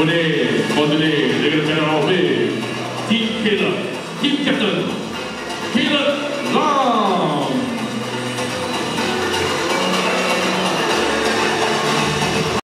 오늘 모두의 레귤러 제너럴 팀 케일러 팀 캡틴 케일러